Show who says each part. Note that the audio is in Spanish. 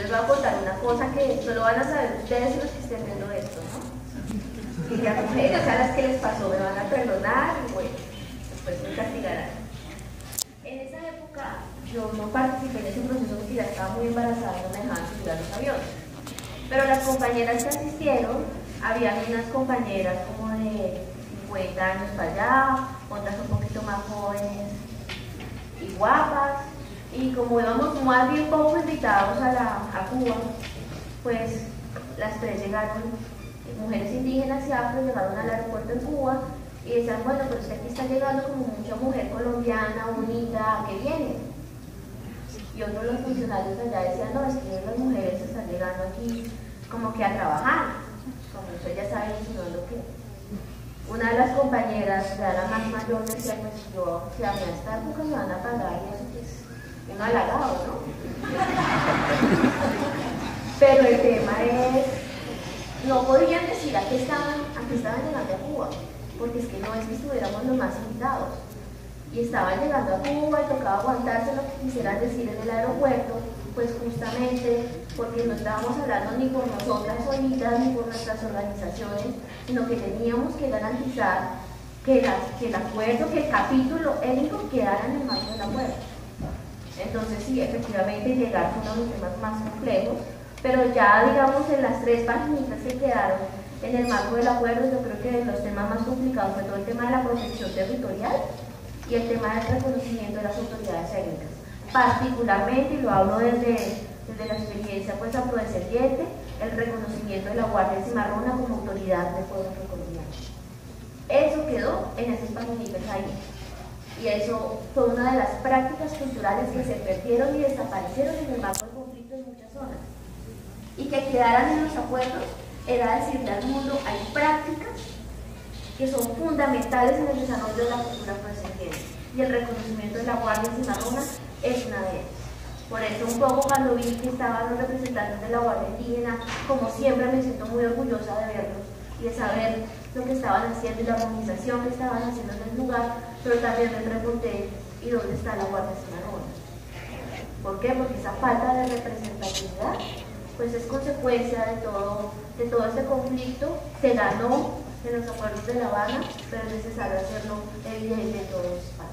Speaker 1: les voy a contar una cosa que solo van a saber ustedes los que estén viendo esto, ¿no? Y las mujeres a las que les pasó me van a perdonar y bueno, después me castigarán. En esa época yo no participé en ese proceso porque ya estaba muy embarazada y no me dejaban subir a los aviones. Pero las compañeras que asistieron, había unas compañeras como de 50 años para allá, otras un poquito más jóvenes y guapas. Y como íbamos más bien poco invitados a, la, a Cuba, pues las tres llegaron, mujeres indígenas y afro llegaron al aeropuerto en Cuba y decían, bueno, pero es aquí está llegando como mucha mujer colombiana, bonita, que viene. Y otros los funcionarios allá decían, no, es que las mujeres están llegando aquí como que a trabajar, como usted ya sabe, no lo que. Una de las compañeras, ya la más mayor, decía, pues yo, si a mí esta época me van a pagar uno halagado, ¿no? Pero el tema es, no podían decir a qué estaban, a qué estaban llegando a Cuba, porque es que no es que estuviéramos los más invitados. Y estaban llegando a Cuba y tocaba aguantarse lo que quisieran decir en el aeropuerto, pues justamente porque no estábamos hablando ni por nosotras solitas ni por nuestras organizaciones, sino que teníamos que garantizar que, que el acuerdo, que el capítulo étnico quedara en el marco del acuerdo. Entonces sí, efectivamente llegar fue uno de los temas más complejos, pero ya digamos en las tres páginas que quedaron en el marco del acuerdo, yo creo que los temas más complicados fue todo el tema de la protección territorial y el tema del reconocimiento de las autoridades étnicas. Particularmente, y lo hablo desde, desde la experiencia pues afrodescendiente, el reconocimiento de la Guardia Cimarrona como autoridad de pueblo precolombiano. Eso quedó en esas páginas ahí. Y eso fue una de las prácticas culturales que se perdieron y desaparecieron en el marco del conflicto en muchas zonas. Y que quedaran en los acuerdos era decirle al mundo, hay prácticas que son fundamentales en el desarrollo de la cultura afrodescendiente. Y el reconocimiento de la Guardia Cimarrona es una de ellas. Por eso un poco cuando vi que estaban los representantes de la Guardia Indígena, como siempre me siento muy orgullosa de verlos y de saber lo que estaban haciendo y la organización que estaban haciendo en el lugar, pero también me pregunté, ¿y dónde está la Guardia Cimarrona? ¿Por qué? Porque esa falta de representatividad pues es consecuencia de todo, de todo este conflicto, se ganó en los acuerdos de La Habana, pero es necesario hacerlo evidente en todos los espacios.